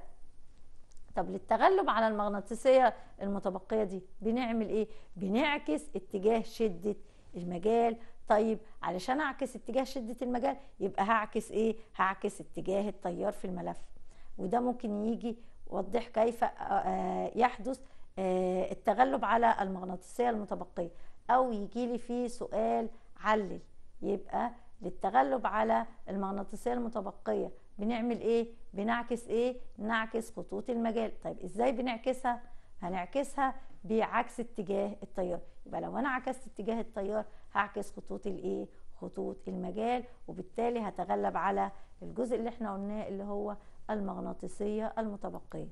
طب للتغلب على المغناطيسية المتبقية دي بنعمل إيه؟ بنعكس اتجاه شدة المجال. طيب علشان أعكس اتجاه شدة المجال يبقى هعكس إيه؟ هعكس اتجاه التيار في الملف. وده ممكن يجي وضح كيف يحدث التغلب على المغناطيسية المتبقية. أو يجي لي فيه سؤال علل يبقى للتغلب على المغناطيسية المتبقية بنعمل إيه؟ بنعكس إيه؟ نعكس خطوط المجال. طيب إزاي بنعكسها؟ هنعكسها بعكس اتجاه التيار. يبقى لو أنا عكست اتجاه التيار هعكس خطوط الإيه؟ خطوط المجال وبالتالي هتغلب على الجزء اللي إحنا قلناه اللي هو المغناطيسية المتبقية.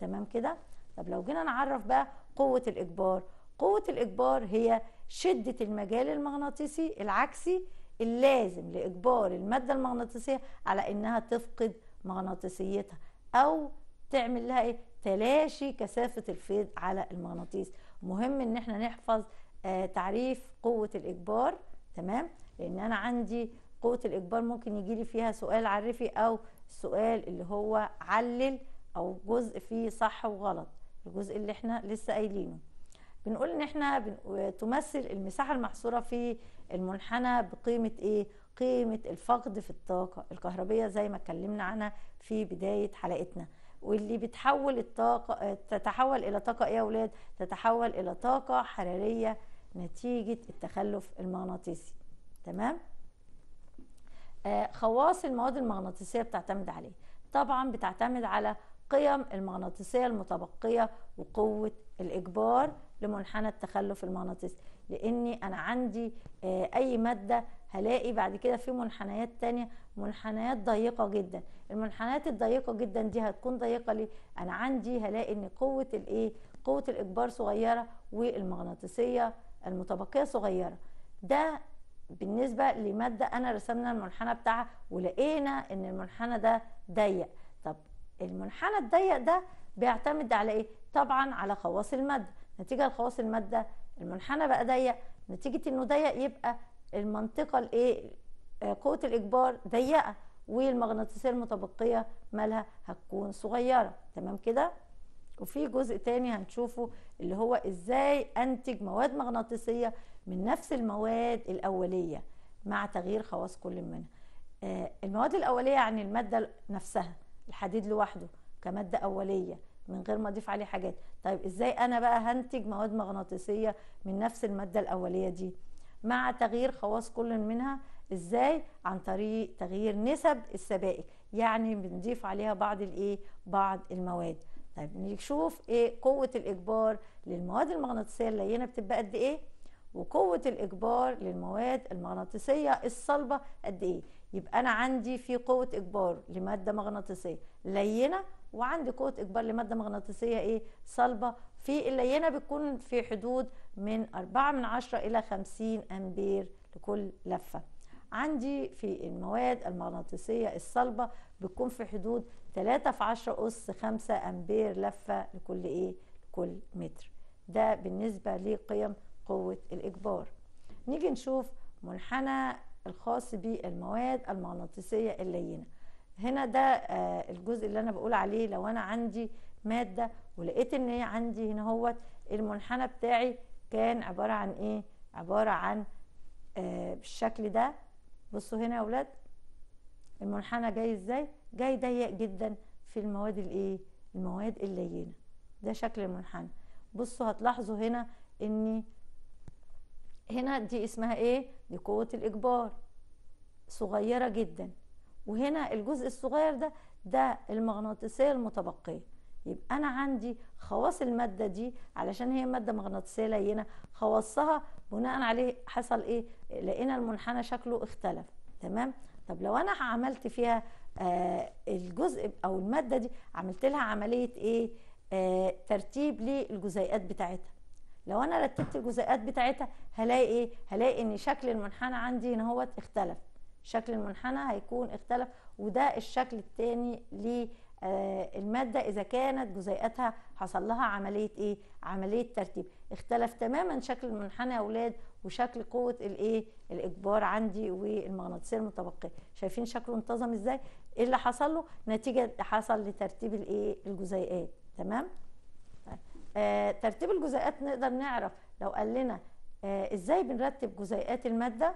تمام كده؟ طب لو جينا نعرف بقى قوة الإجبار. قوة الإجبار هي شدة المجال المغناطيسي العكسي اللازم لإجبار المادة المغناطيسية على إنها تفقد مغناطيسيتها أو تعمل لها إيه؟ تلاشي كثافة الفيض على المغناطيس. مهم إن إحنا نحفظ آه تعريف قوة الإجبار تمام؟ لأن أنا عندي قوة الإجبار ممكن يجي لي فيها سؤال عرفي أو السؤال اللي هو علل أو جزء فيه صح وغلط الجزء اللي إحنا لسه قايلينه. بنقول إن إحنا. تمثل المساحة المحصورة في المنحنى بقيمة إيه؟ قيمة الفقد في الطاقة الكهربية زي ما اتكلمنا عنها في بداية حلقتنا. واللي بتحول الطاقة تتحول إلى طاقة إيه يا أولاد تتحول إلى طاقة حرارية نتيجة التخلف المغناطيسي. تمام؟ آه خواص المواد المغناطيسية بتعتمد عليه. طبعا بتعتمد على قيم المغناطيسية المتبقية وقوة الإجبار لمنحنى التخلف المغناطيسي. لأني أنا عندي آه أي مادة هلاقي بعد كده في منحنيات تانية منحنيات ضيقة جدا. المنحنيات الضيقة جدا دي هتكون ضيقة ليه؟ أنا عندي هلاقي إن قوة الإيه؟ قوة الإجبار صغيرة والمغناطيسية المتبقية صغيرة. ده بالنسبة لمادة أنا رسمنا المنحنى بتاعها ولقينا إن المنحنى ده ضيق. طب المنحنى الضيق ده بيعتمد على إيه؟ طبعا على خواص المادة. نتيجة لخواص المادة المنحنى بقى ضيق نتيجة إنه ضيق يبقى المنطقة الايه آه، قوة الإجبار ضيقة والمغناطيسية المتبقية مالها هتكون صغيرة. تمام كده؟ وفي جزء تاني هنشوفه اللي هو إزاي أنتج مواد مغناطيسية من نفس المواد الأولية مع تغيير خواص كل منها. آه، المواد الأولية يعني المادة نفسها. الحديد لوحده كمادة أولية من غير ما أضيف عليه حاجات. طيب إزاي أنا بقى هنتج مواد مغناطيسية من نفس المادة الأولية دي؟ مع تغيير خواص كل منها إزاي؟ عن طريق تغيير نسب السبائك يعني بنضيف عليها بعض الإيه؟ بعض المواد. طيب نشوف إيه قوة الإجبار للمواد المغناطيسية اللينة بتبقى قد إيه؟ وقوة الإجبار للمواد المغناطيسية الصلبة قد إيه؟ يبقى أنا عندي في قوة إجبار لمادة مغناطيسية لينة وعندي قوة إجبار لمادة مغناطيسية إيه؟ صلبة. في اللينة بتكون في حدود من 4 من 10 إلى 50 أمبير لكل لفة. عندي في المواد المغناطيسية الصلبة بتكون في حدود 3 في 10 أس 5 أمبير لفة لكل إيه؟ لكل متر. ده بالنسبة لقيم قوة الإجبار. نيجي نشوف منحنى الخاص بالمواد المغناطيسية اللينة. هنا ده آه الجزء اللي أنا بقول عليه. لو أنا عندي مادة ولقيت إن هي عندي هنا هو المنحنى بتاعي كان عبارة عن إيه؟ عبارة عن آه بالشكل ده. بصوا هنا يا أولاد المنحنى جاي إزاي؟ جاي ضيق جدا في المواد الإيه؟ المواد اللينة. ده شكل المنحنى. بصوا هتلاحظوا هنا ان هنا دي اسمها إيه؟ دي قوة الإجبار. صغيرة جدا. وهنا الجزء الصغير ده ده المغناطيسية المتبقية. يبقى أنا عندي خواص المادة دي علشان هي مادة مغناطيسية لينة. خواصها بناء عليه حصل إيه؟ لقينا المنحنى شكله اختلف. تمام؟ طب لو أنا عملت فيها آه الجزء أو المادة دي عملت لها عملية إيه؟ آه ترتيب للجزيئات بتاعتها. لو أنا رتبت الجزيئات بتاعتها هلاقي إيه؟ هلاقي إن شكل المنحنى عندي هنا هو اختلف. شكل المنحنى هيكون اختلف وده الشكل الثاني للماده إذا كانت جزيئاتها حصل لها عملية إيه؟ عملية ترتيب. اختلف تماما شكل المنحنى يا أولاد وشكل قوة الإيه؟ الإجبار عندي والمغناطيسية المتبقية. شايفين شكله انتظم إزاي؟ إيه اللي حصل له؟ نتيجة حصل لترتيب الإيه؟ الجزيئات. تمام؟ آه ترتيب الجزيئات نقدر نعرف لو قال لنا آه إزاي بنرتب جزيئات المادة؟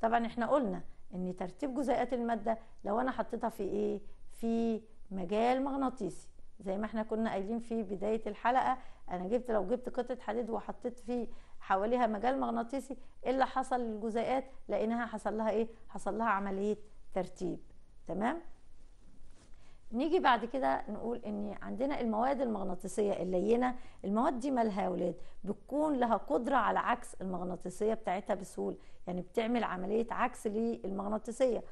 طبعا إحنا قلنا إن ترتيب جزيئات المادة لو أنا حطيتها في إيه؟ في مجال مغناطيسي. زي ما إحنا كنا قايلين في بداية الحلقة أنا جبت لو جبت قطعة حديد وحطيت فيه حواليها مجال مغناطيسي إيه اللي حصل للجزيئات؟ لقيناها حصل لها إيه؟ حصل لها عملية ترتيب. تمام؟ نيجي بعد كده نقول إن عندنا المواد المغناطيسية اللينة المواد دي مالها أولاد بتكون لها قدرة على عكس المغناطيسية بتاعتها بسهولة يعني بتعمل عملية عكس للمغناطيسية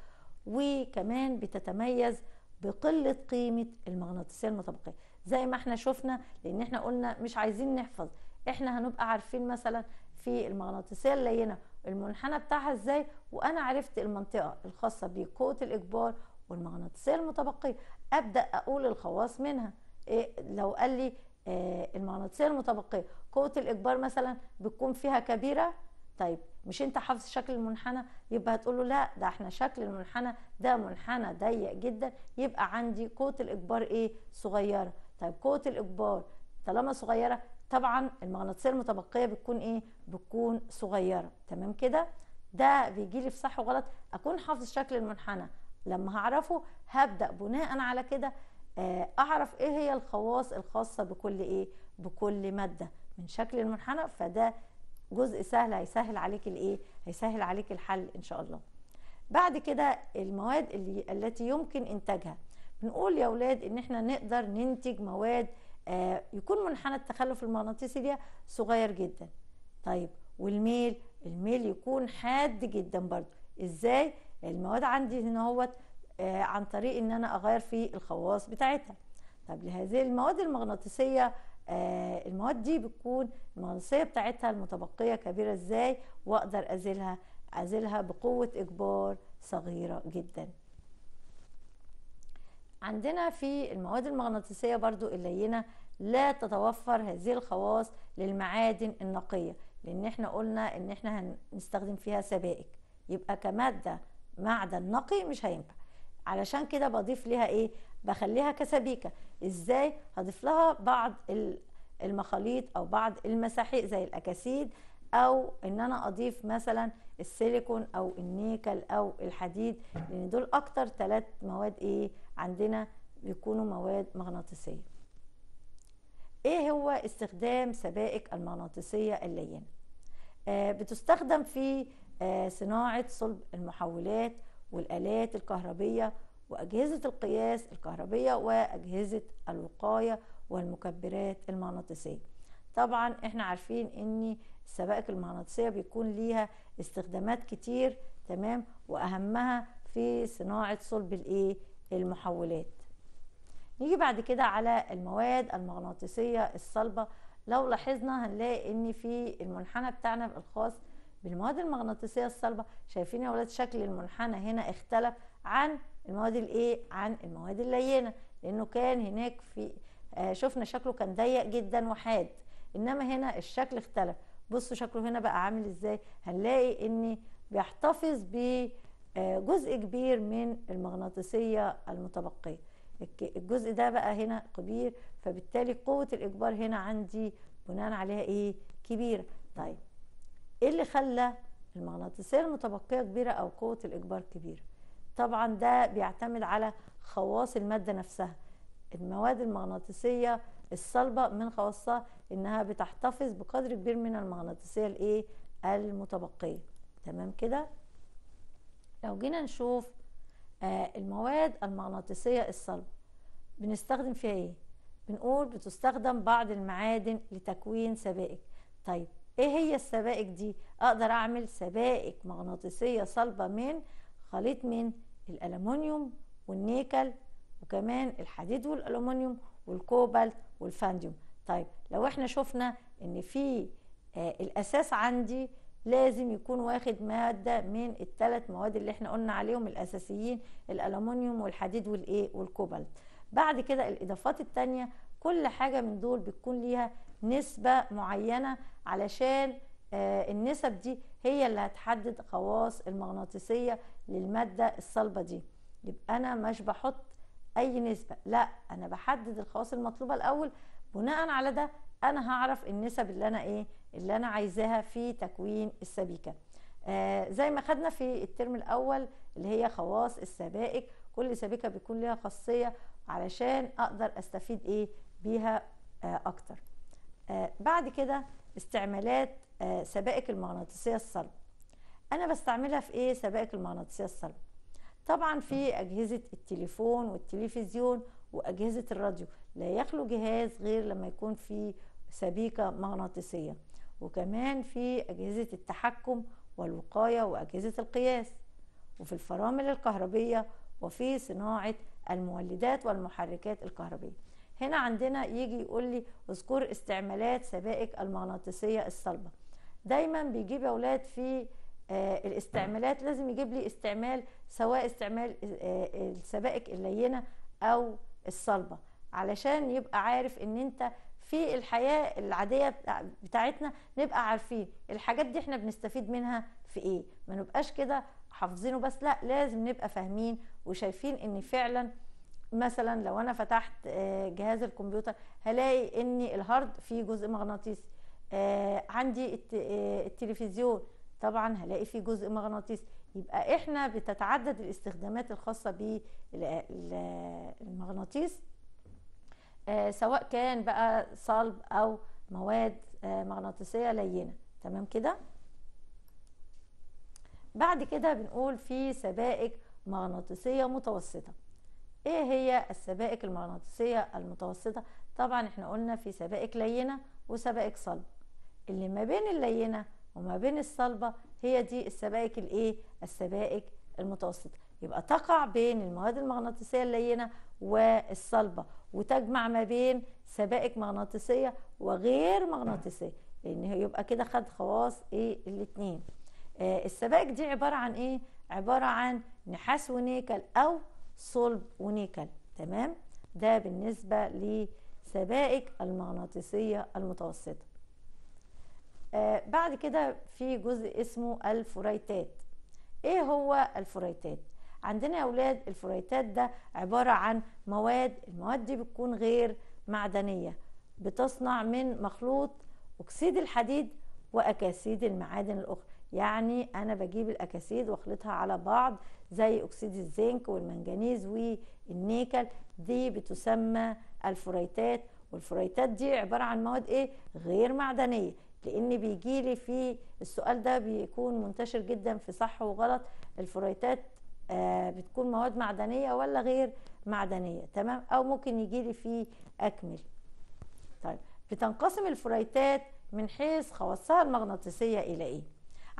وكمان بتتميز بقلة قيمة المغناطيسية المتبقيه زي ما إحنا شفنا لأن إحنا قلنا مش عايزين نحفظ. إحنا هنبقى عارفين مثلا في المغناطيسية اللينة المنحنى بتاعها إزاي وأنا عرفت المنطقة الخاصة بقوه الإجبار والمغناطيسية المتبقيه أبدأ أقول الخواص منها. إيه لو قال لي آه المغناطيسيه المتبقية قوة الإجبار مثلا بتكون فيها كبيرة طيب مش أنت حافظ شكل المنحنى؟ يبقى هتقول له لا ده إحنا شكل المنحنى ده منحنى ضيق جدا. يبقى عندي قوة الإجبار إيه؟ صغيرة. طيب قوة الإجبار طالما صغيرة طبعا المغناطيسيه المتبقية بتكون إيه؟ بتكون صغيرة. تمام كده؟ ده بيجي لي في صح وغلط. أكون حافظ شكل المنحنى. لما هعرفه هبدأ بناء على كده أعرف إيه هي الخواص الخاصة بكل إيه؟ بكل مادة. من شكل المنحنى فده جزء سهل هيسهل عليك الإيه؟ هيسهل عليك الحل إن شاء الله. بعد كده المواد اللي التي يمكن إنتاجها. بنقول يا أولاد إن إحنا نقدر ننتج مواد آه يكون منحنى التخلف المغناطيسي ليها صغير جدا. طيب والميل؟ الميل يكون حاد جدا برضو إزاي؟ المواد عندي هنا هو آه عن طريق إن أنا أغير في الخواص بتاعتها. طب لهذه المواد المغناطيسية آه المواد دي بتكون المغناطيسية بتاعتها المتبقية كبيرة إزاي؟ وأقدر أزيلها أزيلها بقوة إجبار صغيرة جدا. عندنا في المواد المغناطيسية برضو اللينة لا تتوفر هذه الخواص للمعادن النقية لأن إحنا قلنا إن إحنا هنستخدم فيها سبائك. يبقى كمادة معدن نقي مش هينفع. علشان كده بضيف ليها إيه؟ بخليها كسبيكة. إزاي؟ هضيف لها بعض المخاليط أو بعض المساحيق زي الأكاسيد أو إن أنا أضيف مثلا السيليكون أو النيكل أو الحديد لأن دول أكتر ثلاث مواد إيه؟ عندنا بيكونوا مواد مغناطيسية. إيه هو استخدام سبائك المغناطيسية اللينه آه بتستخدم في آه صناعة صلب المحولات والآلات الكهربية وأجهزة القياس الكهربية وأجهزة الوقاية والمكبرات المغناطيسية. طبعا إحنا عارفين إن السبائك المغناطيسية بيكون ليها استخدامات كتير تمام؟ وأهمها في صناعة صلب الإيه؟ المحولات. نيجي بعد كده على المواد المغناطيسية الصلبة. لو لاحظنا هنلاقي إن في المنحنى بتاعنا الخاص بالمواد المغناطيسية الصلبة. شايفين يا ولاد شكل المنحنى هنا اختلف عن المواد الايه؟ عن المواد اللينة. لأنه كان هناك في آه شفنا شكله كان ضيق جدا وحاد. إنما هنا الشكل اختلف. بصوا شكله هنا بقى عامل إزاي. هنلاقي إن بيحتفظ بجزء كبير من المغناطيسية المتبقية. الجزء ده بقى هنا كبير فبالتالي قوة الإجبار هنا عندي بناء عليها إيه؟ كبيرة. طيب. إيه اللي خلى المغناطيسية المتبقية كبيرة أو قوة الإجبار كبيرة. طبعا ده بيعتمد على خواص المادة نفسها. المواد المغناطيسية الصلبة من خواصها إنها بتحتفظ بقدر كبير من المغناطيسية الايه المتبقية. تمام كده؟ لو جينا نشوف آه المواد المغناطيسية الصلبة بنستخدم فيها إيه؟ بنقول بتستخدم بعض المعادن لتكوين سبائك. طيب إيه هي السبائك دي؟ أقدر اعمل سبائك مغناطيسية صلبة من خليط من الالومنيوم والنيكل وكمان الحديد والالومنيوم والكوبالت والفانديوم طيب لو إحنا شفنا ان في آه الأساس عندي لازم يكون واخد مادة من الثلاث مواد اللي إحنا قلنا عليهم الأساسيين الالومنيوم والحديد والإيه؟ والكوبالت. بعد كده الإضافات الثانية كل حاجة من دول بتكون ليها نسبة معينة علشان آه النسب دي هي اللي هتحدد خواص المغناطيسية للمادة الصلبة دي. يبقى أنا مش بحط أي نسبة لا أنا بحدد الخواص المطلوبة الأول. بناء على ده أنا هعرف النسب اللي أنا إيه اللي أنا عايزاها في تكوين السبيكة. آه زي ما خدنا في الترم الأول اللي هي خواص السبائك كل سبيكة بيكون ليها خاصية علشان أقدر أستفيد إيه بيها آه أكتر. آه بعد كده استعمالات آه سبائك المغناطيسية الصلبه أنا بستعملها في إيه؟ سبائك المغناطيسية الصلبه طبعا في أجهزة التليفون والتلفزيون وأجهزة الراديو. لا يخلو جهاز غير لما يكون في سبيكة مغناطيسية. وكمان في أجهزة التحكم والوقاية وأجهزة القياس. وفي الفرامل الكهربية وفي صناعة المولدات والمحركات الكهربية. هنا عندنا يجي يقول لي اذكر استعمالات سبائك المغناطيسية الصلبة. دايما بيجيب يا أولاد في آه الاستعمالات لازم يجيب لي استعمال سواء استعمال آه السبائك اللينة أو الصلبة علشان يبقى عارف إن أنت في الحياة العادية بتاعتنا نبقى عارفين الحاجات دي إحنا بنستفيد منها في إيه. ما نبقاش كده حافظينه بس لا لازم نبقى فاهمين وشايفين إن فعلا مثلا لو أنا فتحت جهاز الكمبيوتر هلاقي إن الهارد فيه جزء مغناطيسي عندي التلفزيون طبعا هلاقي فيه جزء مغناطيسي. يبقى إحنا بتتعدد الاستخدامات الخاصة بالمغناطيس سواء كان بقى صلب أو مواد مغناطيسية لينة. تمام كده؟ بعد كده بنقول في سبائك مغناطيسية متوسطة. إيه هي السبائك المغناطيسية المتوسطة؟ طبعا إحنا قلنا في سبائك لينة وسبائك صلبة. اللي ما بين اللينة وما بين الصلبة هي دي السبائك الإيه؟ السبائك المتوسطة. يبقى تقع بين المواد المغناطيسية اللينة والصلبة وتجمع ما بين سبائك مغناطيسية وغير مغناطيسية. لأن يبقى كده خد خواص إيه؟ الاثنين آه السبائك دي عبارة عن إيه؟ عبارة عن نحاس ونيكل أو صلب ونيكل تمام؟ ده بالنسبة لسبائك المغناطيسية المتوسطة. آه بعد كده في جزء اسمه الفريتات إيه هو الفريتات؟ عندنا يا أولاد الفريتات ده عبارة عن مواد المواد دي بتكون غير معدنية بتصنع من مخلوط أكسيد الحديد وأكاسيد المعادن الأخرى. يعني أنا بجيب الأكاسيد واخلطها على بعض زي أكسيد الزنك والمنجنيز والنيكل. دي بتسمى الفريتات والفريتات دي عبارة عن مواد إيه؟ غير معدنية. لأن بيجي لي في السؤال ده بيكون منتشر جدا في صح وغلط. الفريتات آه بتكون مواد معدنية ولا غير معدنية؟ تمام؟ أو ممكن يجي لي فيه أكمل. طيب بتنقسم الفريتات من حيث خواصها المغناطيسية إلى إيه؟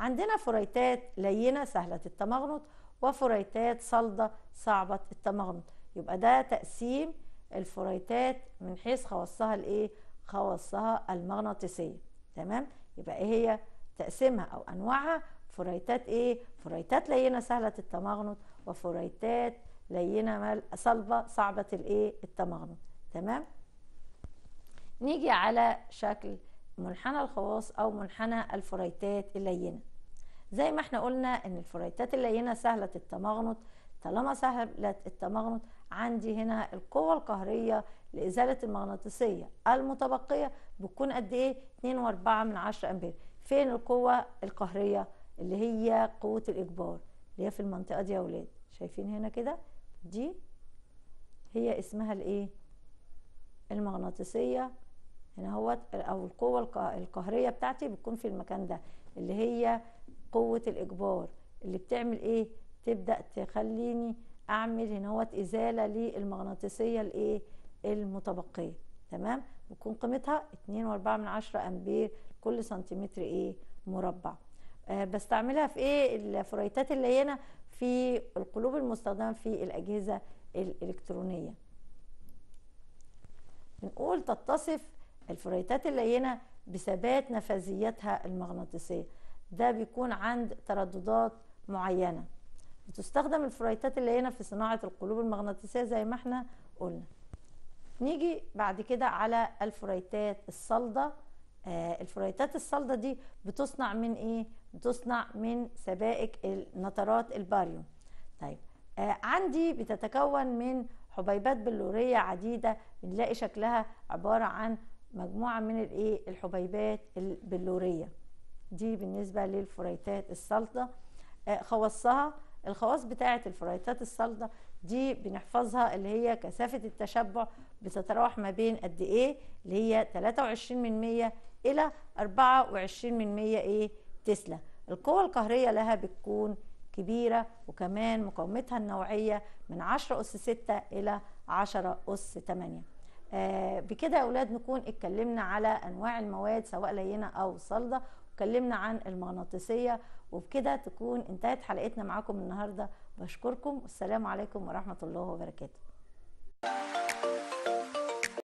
عندنا فريتات لينة سهلة التمغنط وفريتات صلدة صعبة التمغنط. يبقى ده تقسيم الفريتات من حيث خواصها الإيه؟ خواصها المغناطيسية. تمام؟ يبقى إيه هي؟ تقسيمها أو أنواعها فريتات إيه؟ فريتات لينة سهلة التمغنط وفريتات لينة صلبة صعبة الإيه؟ التمغنط. تمام؟ نيجي على شكل منحنى الخواص أو منحنى الفريتات اللينة. زي ما إحنا قلنا إن الفريتات اللينه سهلة التمغنط. طالما سهله التمغنط عندي هنا القوة القهرية لإزالة المغناطيسية المتبقية بتكون قد إيه؟ 2.4 من 10 أمبير. فين القوة القهرية؟ اللي هي قوة الإجبار اللي هي في المنطقة دي يا أولاد شايفين هنا كده؟ دي هي اسمها الإيه؟ المغناطيسية. هنا هو أو القوة القهرية بتاعتي بتكون في المكان ده اللي هي قوة الإجبار. اللي بتعمل إيه؟ تبدأ تخليني أعمل هو إزالة للمغناطيسية الإيه؟ المتبقية. تمام؟ بتكون قيمتها 2.4 من 10 أمبير كل سنتيمتر إيه؟ مربع. أه بستعملها في إيه؟ الفريتات اللينه في القلوب المستخدمة في الأجهزة الإلكترونية. بنقول تتصف الفريتات اللينه بثبات نفاذيتها المغناطيسية. ده بيكون عند ترددات معينة. بتستخدم الفريتات اللينه في صناعة القلوب المغناطيسية زي ما إحنا قلنا. نيجي بعد كده على الفريتات الصلدة. آه الفريتات الصلدة دي بتصنع من إيه؟ بتصنع من سبائك نترات الباريوم. طيب آه عندي بتتكون من حبيبات بلورية عديدة. بنلاقي شكلها عبارة عن مجموعة من الايه؟ الحبيبات البلورية. دي بالنسبة للفريتات الصلدة. آه خواصها الخواص بتاعة الفريتات الصلدة دي بنحفظها اللي هي كثافة التشبع بتتراوح ما بين قد إيه؟ اللي هي 23 من 100 إلى 24 من 100 إيه؟ تسلا. القوة القهرية لها بتكون كبيرة وكمان مقاومتها النوعية من 10 أس 6 إلى 10 أس 8 آه بكده يا أولاد نكون اتكلمنا على أنواع المواد سواء لينة أو صلدة. اتكلمنا عن المغناطيسية وبكده تكون انتهت حلقتنا معاكم النهارده. بشكركم والسلام عليكم ورحمة الله وبركاته.